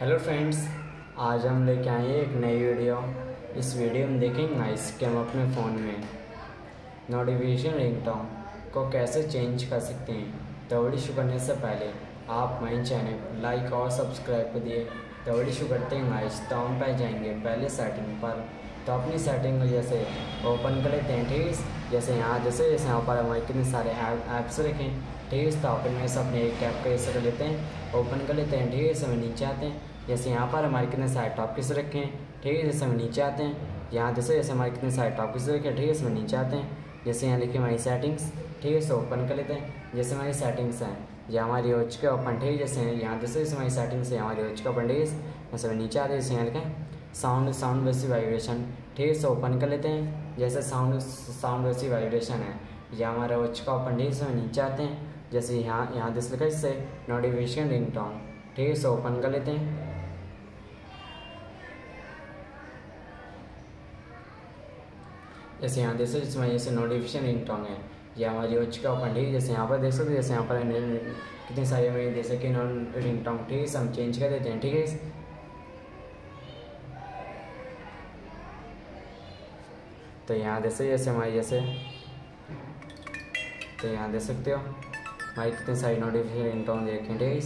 Hello friends आज हम लेके आए हैं एक नई वीडियो इस वीडियो में देखेंगे नाइस कि हम अपने फ़ोन में। नोटिफिकेशन रिंगटोन को कैसे चेंज कर सकते हैं। वीडियो शुरू करने से पहले आप हमारे चैनल लाइक और सब्सक्राइब कर दिए। वीडियो शुरू करते हैं नाइस तो हम पाए जाएँगे पहले सेटिंग पर। तो अपनी सेटिंग जैसे ओपन कर लेते हैं, ठीक जैसे यहाँ जैसे जैसे यहाँ पर हमारे कितने सारे ऐप्स रखें। ठीक है तो ओपन में से अपने एक ऐप का ऐसे कर लेते हैं, ओपन कर लेते हैं, ठीक है जैसे नीचे आते हैं। जैसे यहाँ पर हमारे कितने सारे टॉपिक्स किस रखे हैं, ठीक है जैसे हम नीचे आते हैं। यहाँ जैसे जैसे हमारे कितने सारे टॉपिक्स किस रखे हैं, ठीक है इसमें नीचे आते हैं। जैसे यहाँ लिखिए हमारी सेटिंग्स ठीक है इसे ओपन कर लेते हैं। जैसे हमारी सेटिंग्स हैं या हमारी हो चुके ओपन ठीक है, जैसे यहाँ जैसे जैसे हमारी सेटिंग्स है हमारी हो चुके ओपन ठीक है जैसे नीचे आते हैं। जैसे यहाँ लिखें साउंड साउंड वैसी वाइब्रेशन ठीक है इसे ओपन कर लेते हैं। जैसे साउंड साउंड वैसी वाइब्रेशन है या हमारा हो चुका ओपन ठीक है इसमें नीचे आते हैं। जैसे यहाँ यहाँ दिस लिखा इससे नोटिफिकेशन रिंग टोन ठीक है, इसे ओपन कर लेते हैं। जैसे यहाँ देख सकते जिसमें जैसे नोटिफिकेशन रिंग टोन है। ये हमारी हो चुका ओपन ठीक है, जैसे यहाँ पर देख सकते जैसे यहाँ पर कितनी सारी हमें जैसे कि नॉन रिंग टोन ठीक है हम चेंज कर देते हैं, ठीक है तो यहाँ देख सकते जैसे हमारी जैसे तो यहाँ देख सकते हो। हमारी कितनी सारी नोटिफिकेशन रिंगटोन देखें ठीक है?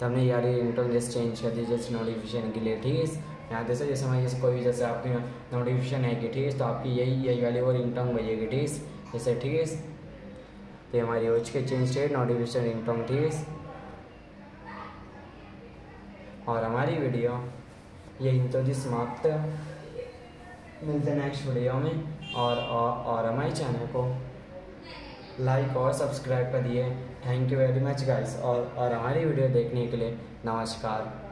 तो हमने यार ये रिंगटोन जैसे चेंज कर दी जैसे नोटिफिकेशन के लिए ठीक है? यहाँ जैसे जैसे हमारी जैसे कोई भी जैसे आपकी नोटिफिकेशन कि ठीक है? तो आपकी यही यही वाली वो रिंगटोन बजेगी ठीक है? जैसे ठीक है? तो हमारी हो चुके चेंज है नोटिफिकेशन रिंगटोन ठीक है? और हमारी वीडियो यही तो जी समाप्त। मिलते नेक्स्ट वीडियो में और और, और हमारे चैनल को। लाइक और सब्सक्राइब करिए thank you very much guys और और हमारी वीडियो देखने के लिए नमस्कार।